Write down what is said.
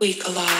We collide.